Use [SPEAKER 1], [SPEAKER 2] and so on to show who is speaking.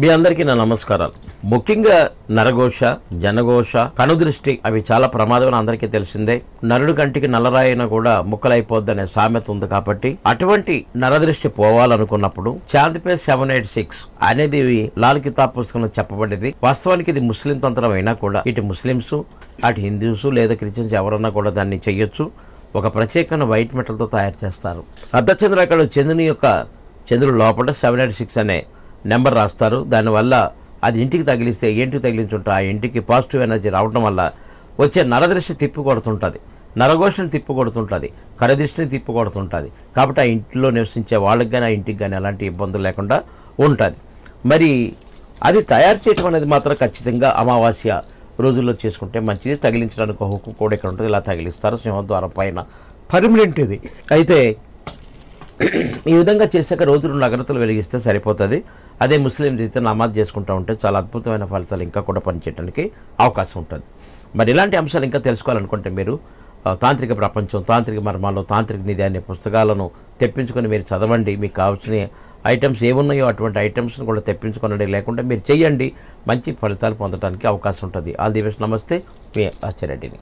[SPEAKER 1] మీ అందరికీ నా నమస్కారాలు. ముఖ్యంగా నరఘోష జనఘోష కనుదృష్టి అవి చాలా ప్రమాదం అందరికీ తెలిసిందే. నరుడు కంటికి నల్లరాయిన కూడా ముక్కలైపోద్ది అనే సామెత ఉంది కాబట్టి అటువంటి నరదృష్టి పోవాలనుకున్నప్పుడు చాందిపే సెవెన్ ఎయిట్ సిక్స్ అనేది లాల్ కితాబ్ పుస్తకంలో చెప్పబడింది. వాస్తవానికి ఇది ముస్లిం తంత్రం అయినా కూడా ఇటు ముస్లింస్ అటు హిందూస్ లేదా క్రిస్టియన్స్ ఎవరన్నా కూడా దాన్ని చెయ్యొచ్చు ఒక ప్రత్యేకమైన వైట్ మెటల్తో తయారు చేస్తారు. అర్ధచంద్రాకాడు చంద్రుని యొక్క చంద్రుడు లోపల సెవెన్ ఎయిట్ సిక్స్ అనే నెంబర్ రాస్తారు. దానివల్ల అది ఇంటికి తగిలిస్తే ఏంటికి తగిలించుంటే ఆ ఇంటికి పాజిటివ్ ఎనర్జీ రావడం వల్ల వచ్చే నరదృష్టి తిప్పి కొడుతుంటుంది. నరఘోషను తిప్పి కొడుతుంటుంది. కరదృష్టిని తిప్పి కొడుతుంటుంది. కాబట్టి ఆ ఇంట్లో నివసించే వాళ్ళకి కానీ ఆ ఇంటికి కానీ ఎలాంటి ఇబ్బందులు లేకుండా ఉంటుంది. మరి అది తయారు చేయటం అనేది మాత్రం ఖచ్చితంగా అమావాస్య రోజుల్లో చేసుకుంటే మంచిది. తగిలించడానికి ఒక హుక్కు కూడా ఇక్కడ ఉంటుంది. ఇలా తగిలిస్తారు. సింహద్వారం పైన. పర్మనెంట్ ఇది అయితే ఈ విధంగా చేశాక రోజు రెండు వెలిగిస్తే సరిపోతుంది. అదే ముస్లిం అయితే నమాజ్ చేసుకుంటూ ఉంటే చాలా అద్భుతమైన ఫలితాలు ఇంకా కూడా పనిచేయడానికి అవకాశం ఉంటుంది. మరి ఇలాంటి అంశాలు ఇంకా తెలుసుకోవాలనుకుంటే మీరు తాంత్రిక ప్రపంచం తాంత్రిక మర్మాలు తాంత్రిక నిధి అనే పుస్తకాలను తెప్పించుకొని మీరు చదవండి. మీకు కావాల్సిన ఐటమ్స్ ఏమున్నాయో అటువంటి ఐటమ్స్ని కూడా తెప్పించుకోనండి. లేకుంటే మీరు చేయండి మంచి ఫలితాలు పొందడానికి అవకాశం ఉంటుంది. All the best. నమస్తే. మీ ఆశ్చర్యడిని